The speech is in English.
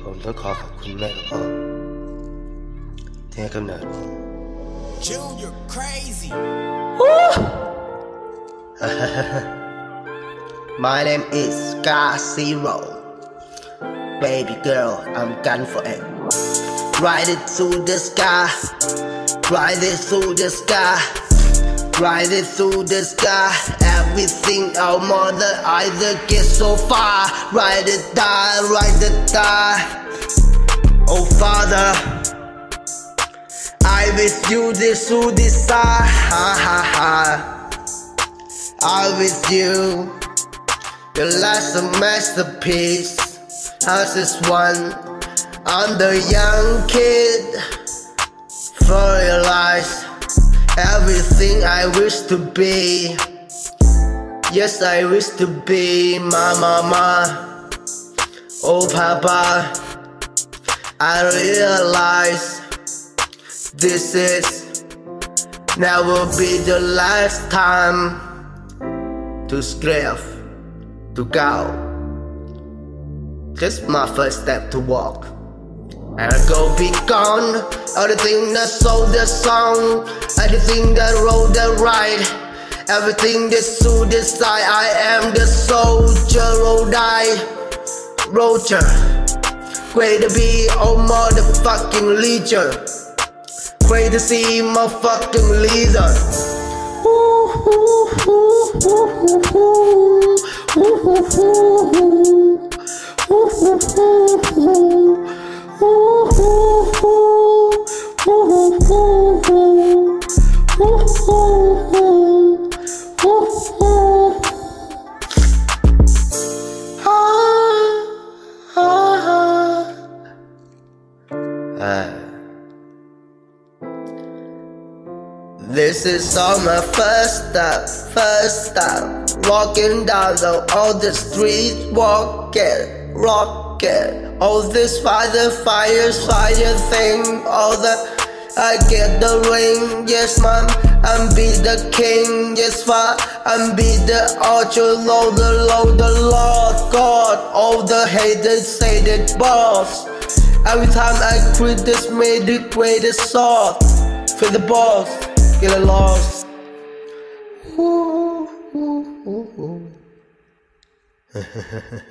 ผมต้องขอขอบคุณแม่กับพ่อที่ให้กำเนิดผม Junior crazy. My name is Scar Zero. Baby girl, I'm gun for it. Ride it through the sky. Ride it through the sky. Ride it through the sky. Everything our mother either get so far. Ride it die, ride it die. Oh Father. I with you this through this side. Ha ha ha. I with you. Your life's a masterpiece. How's this one? I'm the young kid. For your life. Everything I wish to be. Yes, I wish to be my mama. Oh, papa. I realize this is never be the last time to scream, to go. Just my first step to walk. I go be gone. Everything that sold the song, everything that wrote the right, everything that suit the side. I am the soldier, die, roger. Great to be oh motherfucking leader. Great to see my fucking leader. Uh. This is all my first step, first step. Walking down the all the street, walking, rocking. All this fire, fire, fire thing. All the I get the ring, yes, man. I'm be the king, yes, man. I'm be the archer, Lord, the Lord, the Lord God. All the haters say that boss. Every time I quit this, made the greatest sword for the boss. Get lost. Ooh, ooh, ooh, ooh.